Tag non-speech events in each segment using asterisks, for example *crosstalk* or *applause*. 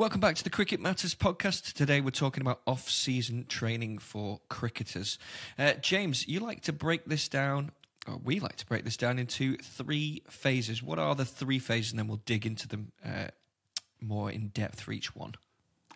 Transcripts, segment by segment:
Welcome back to the Cricket Matters podcast. Today we're talking about off season training for cricketers. Uh, James, you like to break this down, or we like to break this down into three phases. What are the three phases? And then we'll dig into them uh, more in depth for each one.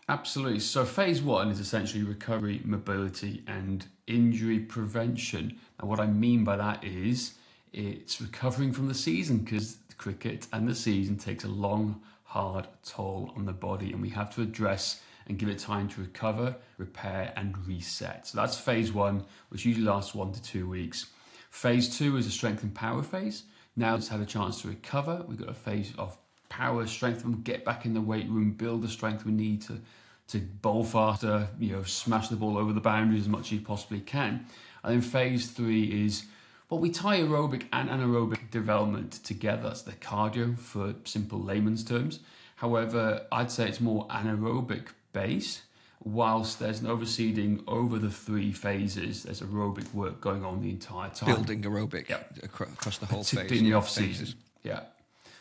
Absolutely. So, phase one is essentially recovery, mobility, and injury prevention. And what I mean by that is it's recovering from the season because cricket and the season takes a long, hard toll on the body, and we have to address and give it time to recover, repair, and reset. So, that's phase one, which usually lasts one to two weeks. Phase two is a strength and power phase. Now it's had a chance to recover. We've got a phase of power, strength, and get back in the weight room, build the strength we need to to bowl faster, you know, smash the ball over the boundaries as much as you possibly can. And then phase three is well, we tie aerobic and anaerobic development together. That's the cardio for simple layman's terms. However, I'd say it's more anaerobic base, whilst there's an overseeding over the three phases. There's aerobic work going on the entire time. Building aerobic yep. across the *laughs* whole phase. In the off season. Yeah.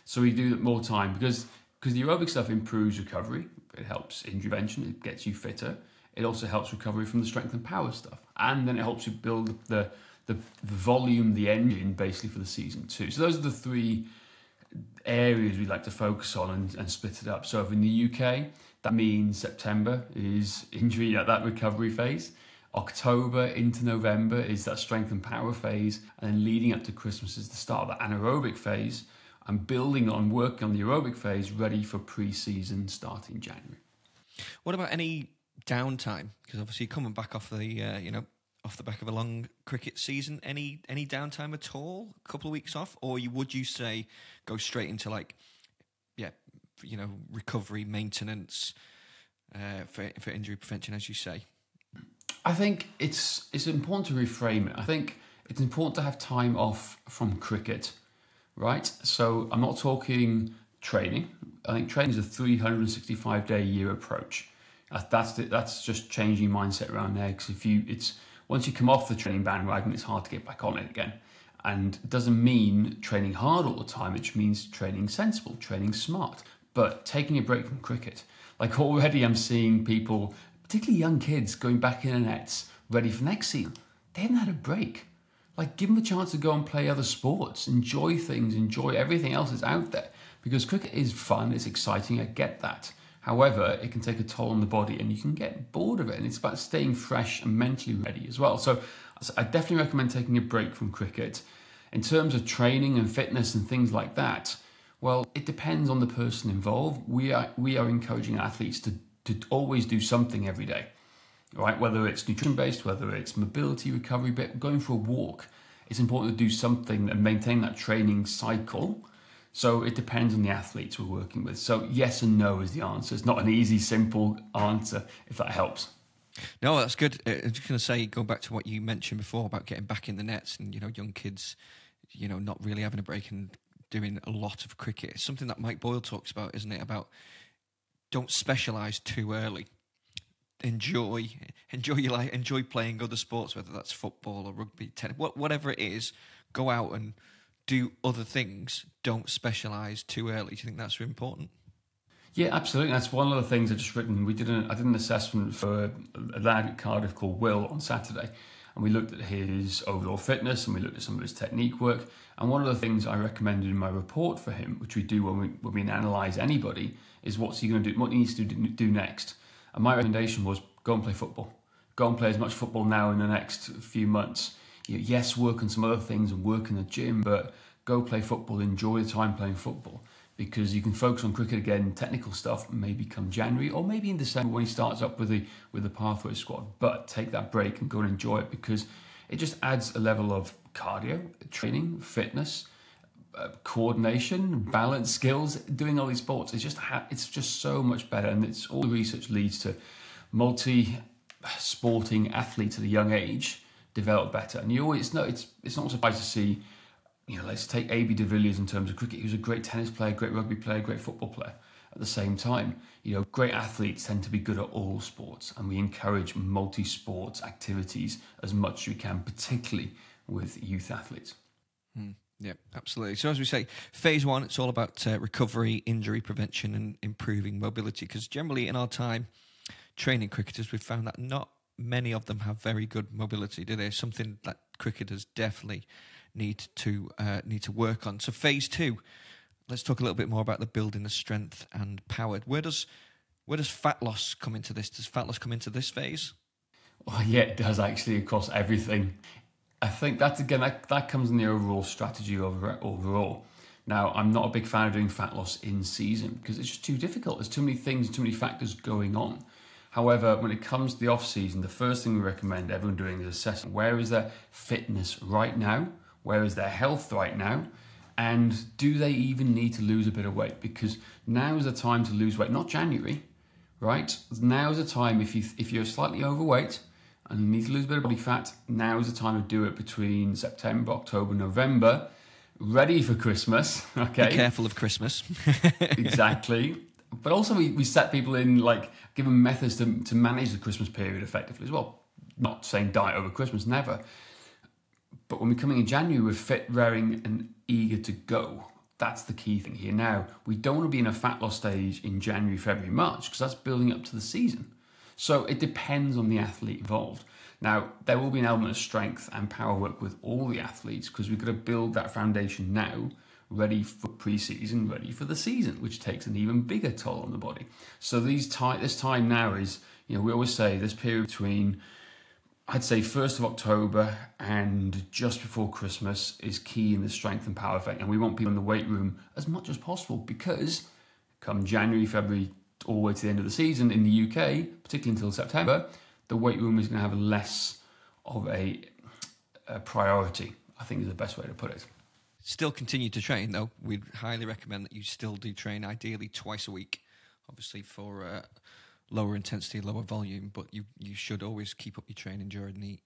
So we do that more time because because the aerobic stuff improves recovery, it helps injury prevention, it gets you fitter. It also helps recovery from the strength and power stuff, and then it helps you build the the, the volume, the engine, basically for the season too. So those are the three areas we like to focus on and, and split it up. So if in the UK, that means September is injury at that recovery phase. October into November is that strength and power phase, and then leading up to Christmas is the start of the anaerobic phase, and building on working on the aerobic phase ready for pre-season starting January. What about any downtime? Because obviously coming back off the uh, you know off the back of a long cricket season, any any downtime at all? A couple of weeks off, or you, would you say go straight into like yeah you know recovery maintenance uh, for for injury prevention, as you say? I think it's it's important to reframe it. I think it's important to have time off from cricket right? So I'm not talking training. I think training is a 365 day year approach. That's the, that's just changing mindset around there. Because if you, it's once you come off the training bandwagon, it's hard to get back on it again. And it doesn't mean training hard all the time. It means training sensible, training smart, but taking a break from cricket. Like already, I'm seeing people, particularly young kids, going back in the nets, ready for next season. They haven't had a break. Like, give them the chance to go and play other sports, enjoy things, enjoy everything else that's out there. Because cricket is fun, it's exciting, I get that. However, it can take a toll on the body and you can get bored of it. And it's about staying fresh and mentally ready as well. So, I definitely recommend taking a break from cricket. In terms of training and fitness and things like that, well, it depends on the person involved. We are, we are encouraging athletes to, to always do something every day right? Whether it's nutrition based, whether it's mobility recovery, but going for a walk, it's important to do something and maintain that training cycle. So it depends on the athletes we're working with. So yes and no is the answer. It's not an easy, simple answer. If that helps. No, that's good. Uh, I'm just going to say, go back to what you mentioned before about getting back in the nets and you know young kids, you know, not really having a break and doing a lot of cricket. It's something that Mike Boyle talks about, isn't it? About don't specialise too early enjoy enjoy your life, enjoy playing other sports, whether that's football or rugby, tennis, whatever it is. Go out and do other things. Don't specialise too early. Do you think that's important? Yeah, absolutely. That's one of the things I just written. We did an, I did an assessment for a lad at Cardiff called Will on Saturday, and we looked at his overall fitness and we looked at some of his technique work. And one of the things I recommended in my report for him, which we do when we when we analyse anybody, is what's he going to do, what he needs to do next. And my recommendation was go and play football. Go and play as much football now in the next few months. You know, yes, work on some other things and work in the gym, but go play football. Enjoy the time playing football because you can focus on cricket again, technical stuff, maybe come January or maybe in December when he starts up with the with the pathway squad. But take that break and go and enjoy it because it just adds a level of cardio, training, fitness, uh, coordination, balance skills, doing all these sports. It's just it's just so much better, and it's all the research leads to multi sporting athletes at a young age develop better. And you always know it's it's not surprising to see. You know, let's take AB de Villiers in terms of cricket. He was a great tennis player, great rugby player, great football player. At the same time, you know, great athletes tend to be good at all sports, and we encourage multi-sport activities as much as we can, particularly with youth athletes. Hmm. Yeah, absolutely. So as we say, phase one, it's all about uh, recovery, injury prevention, and improving mobility. Because generally, in our time training cricketers, we've found that not many of them have very good mobility. Do they? Something that cricketers definitely need to uh, need to work on. So phase two, let's talk a little bit more about the building the strength and power. Where does where does fat loss come into this? Does fat loss come into this phase? Oh yeah, it does actually across everything. I think that's again that, that comes in the overall strategy over overall. Now, I'm not a big fan of doing fat loss in season because it's just too difficult. There's too many things, too many factors going on. However, when it comes to the off season, the first thing we recommend everyone doing is assessing where is their fitness right now, where is their health right now, and do they even need to lose a bit of weight? Because now is the time to lose weight, not January, right? Now is the time if you if you're slightly overweight and you need to lose a bit of body fat, now is the time to do it between September, October, November, ready for Christmas. *laughs* Okay. Be careful of Christmas. *laughs* exactly. But also we, we set people in like give them methods to, to manage the Christmas period effectively as well. Not saying diet over Christmas, never. But when we're coming in January, we're fit, raring, and eager to go. That's the key thing here. Now, we don't want to be in a fat loss stage in January, February, March, because that's building up to the season. So it depends on the athlete involved. Now, there will be an element of strength and power work with all the athletes because we've got to build that foundation now, ready for pre-season, ready for the season, which takes an even bigger toll on the body. So these time, this time now is, you know, we always say this period between I'd say 1st of October and just before Christmas is key in the strength and power thing. And we want people in the weight room as much as possible because come January, February, all the way to the end of the season in the UK, particularly until September, the weight room is going to have less of a, a priority, I think is the best way to put it. Still continue to train, though. We'd highly recommend that you still do train, ideally twice a week, obviously for uh, lower intensity, lower volume, but you, you should always keep up your training during the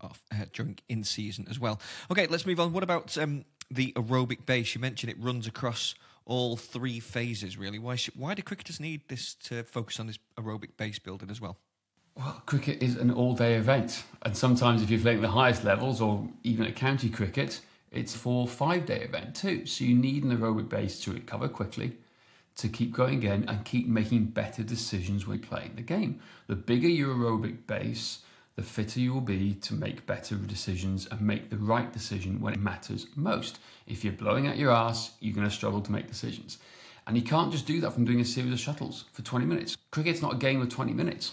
off, uh, during in season as well. Okay, let's move on. What about um, the aerobic base? You mentioned it runs across all three phases, really. Why, should, why do cricketers need this to focus on this aerobic base building as well? Well, cricket is an all day event. And sometimes, if you're playing at the highest levels or even at county cricket, it's a four five day event too. So you need an aerobic base to recover quickly, to keep going again, and keep making better decisions when playing the game. The bigger your aerobic base, the fitter you will be to make better decisions and make the right decision when it matters most. If you're blowing out your ass, you're going to struggle to make decisions. And you can't just do that from doing a series of shuttles for 20 minutes. Cricket's not a game of 20 minutes.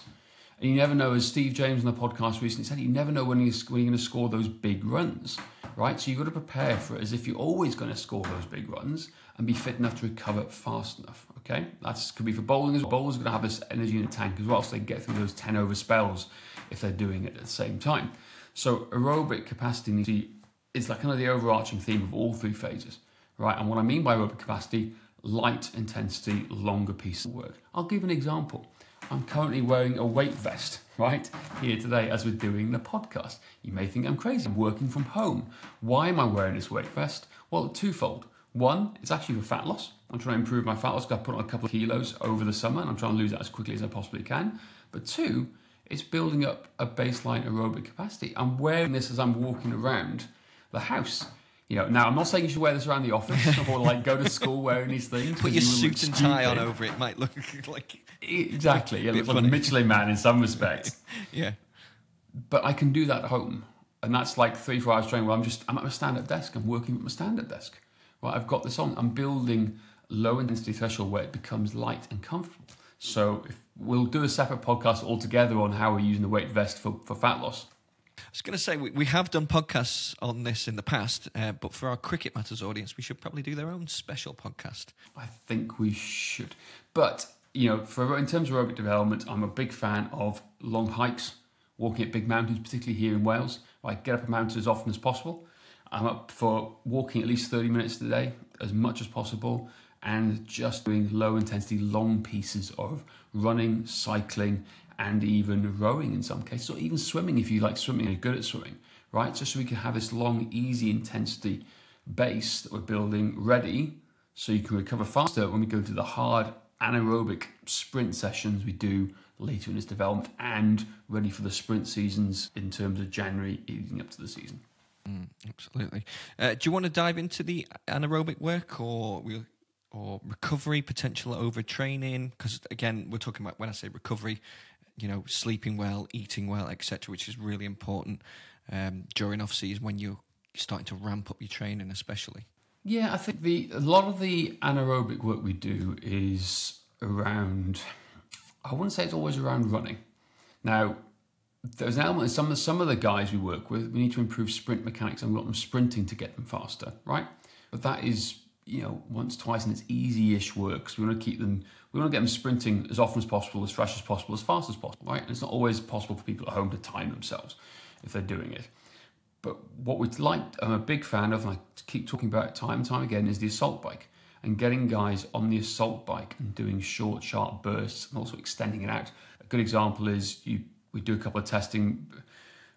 And you never know, as Steve James on the podcast recently said, you never know when you're, when you're going to score those big runs, right? So you've got to prepare for it as if you're always going to score those big runs and be fit enough to recover fast enough, okay? That could be for bowling as well. Bowlers are going to have this energy in the tank as well, so they can get through those 10 over spells if they're doing it at the same time. So aerobic capacity is like kind of the overarching theme of all three phases, right? And what I mean by aerobic capacity, light intensity, longer piece of work. I'll give an example. I'm currently wearing a weight vest, right, here today as we're doing the podcast. You may think I'm crazy. I'm working from home. Why am I wearing this weight vest? Well, twofold. One, it's actually for fat loss. I'm trying to improve my fat loss because I put on a couple of kilos over the summer and I'm trying to lose that as quickly as I possibly can. But two, it's building up a baseline aerobic capacity. I'm wearing this as I'm walking around the house. You know, now I'm not saying you should wear this around the office *laughs* or like go to school wearing these things. Put your suit and tie on over it might look *laughs* like exactly. Yeah, look like a Michelin man in some respects. *laughs* yeah, but I can do that at home, and that's like three, four hours training. Where I'm just I'm at my stand-up desk. I'm working at my stand-up desk. Right, I've got this on. I'm building low intensity threshold where it becomes light and comfortable. So if we'll do a separate podcast altogether on how we're using the weight vest for, for fat loss. I was going to say we, we have done podcasts on this in the past, uh, but for our Cricket Matters audience, we should probably do their own special podcast. I think we should. But you know, for in terms of aerobic development, I'm a big fan of long hikes, walking at big mountains, particularly here in Wales. I get up a mountain as often as possible. I'm up for walking at least 30 minutes a day, as much as possible, and just doing low intensity, long pieces of running, cycling, and even rowing in some cases, or even swimming if you like swimming and you're good at swimming, right? Just so we can have this long, easy intensity base that we're building ready so you can recover faster when we go to the hard anaerobic sprint sessions we do later in this development and ready for the sprint seasons in terms of January leading up to the season. Mm, absolutely. Uh, do you want to dive into the anaerobic work or we or recovery potential overtraining? Because again, we're talking about when I say recovery, you know, sleeping well, eating well, etc., which is really important um, during off season when you're starting to ramp up your training, especially. Yeah, I think the a lot of the anaerobic work we do is around. I wouldn't say it's always around running. Now, there's an element. Some of some of the guys we work with, we need to improve sprint mechanics, and we want them sprinting to get them faster, right? But that is you know once twice, and it's easy-ish work. So we want to keep them. We want to get them sprinting as often as possible, as fresh as possible, as fast as possible, right? And it's not always possible for people at home to time themselves if they're doing it. But what we'd like, I'm a big fan of, and I keep talking about it time and time again, is the assault bike and getting guys on the assault bike and doing short, sharp bursts and also extending it out. A good example is you we do a couple of testing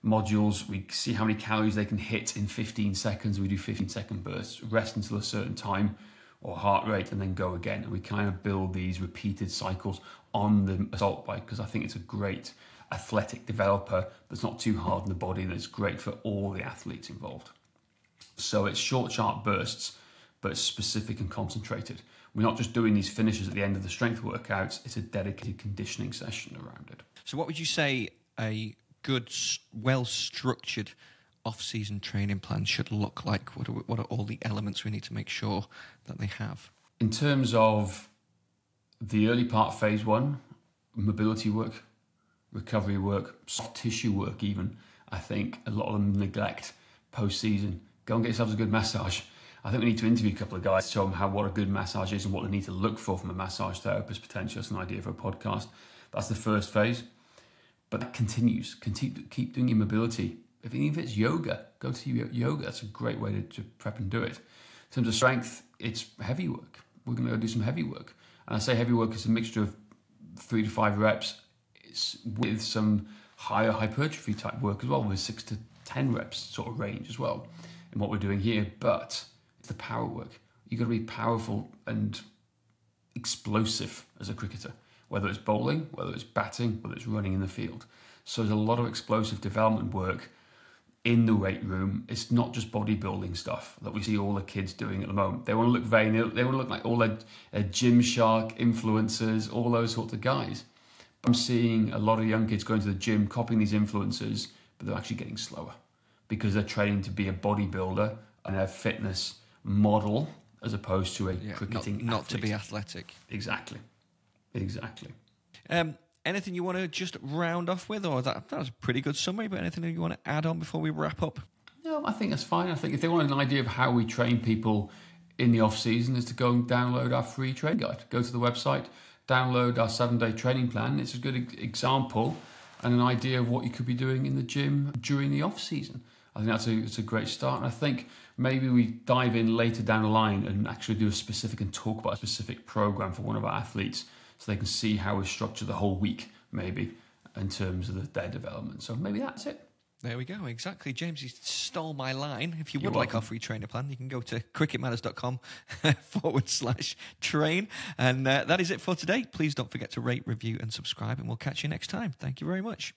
modules. We see how many calories they can hit in 15 seconds. We do 15 second bursts, rest until a certain time or heart rate, and then go again. And we kind of build these repeated cycles on the assault bike because I think it's a great athletic developer that's not too hard on the body and it's great for all the athletes involved. So it's short, sharp bursts, but specific and concentrated. We're not just doing these finishes at the end of the strength workouts, it's a dedicated conditioning session around it. So, what would you say a good, well structured off season training plan should look like? What are, what are all the elements we need to make sure that they have? In terms of the early part, phase one, mobility work, recovery work, soft tissue work, even, I think a lot of them neglect post season. Go and get yourselves a good massage. I think we need to interview a couple of guys to show them how what a good massage is and what they need to look for from a massage therapist. Potentially, that's an idea for a podcast. That's the first phase, but that continues. Keep keep doing your mobility. If even if it's yoga, go to yoga. That's a great way to, to prep and do it. In terms of strength, it's heavy work. We're going to go do some heavy work, and I say heavy work is a mixture of three to five reps it's with some higher hypertrophy type work as well, with six to 10 reps sort of range as well in what we're doing here. But it's the power work. You've got to be powerful and explosive as a cricketer, whether it's bowling, whether it's batting, whether it's running in the field. So there's a lot of explosive development work in the weight room. It's not just bodybuilding stuff that we see all the kids doing at the moment. They want to look vain. They want to look like all the uh, Gymshark influencers, all those sorts of guys. I'm seeing a lot of young kids going to the gym, copying these influencers, but they're actually getting slower because they're training to be a bodybuilder and a fitness model as opposed to a yeah, cricketing not, not to be athletic. Exactly. Exactly. Um, anything you want to just round off with, or that, that was a pretty good summary, but anything you want to add on before we wrap up? No, I think that's fine. I think if they want an idea of how we train people in the off season, is to go and download our free train guide. Go to the website, download our seven day training plan. It's a good example and an idea of what you could be doing in the gym during the off season. I think that's a, it's a great start. And I think maybe we dive in later down the line and actually do a specific and talk about a specific program for one of our athletes so they can see how we structure the whole week, maybe in terms of the, their development. So maybe that's it. There we go. Exactly. James, you stole my line. If you would like our free trainer plan, you can go to cricketmatters.com *laughs* forward slash train. And uh, that is it for today. Please don't forget to rate, review, and subscribe, and we'll catch you next time. Thank you very much.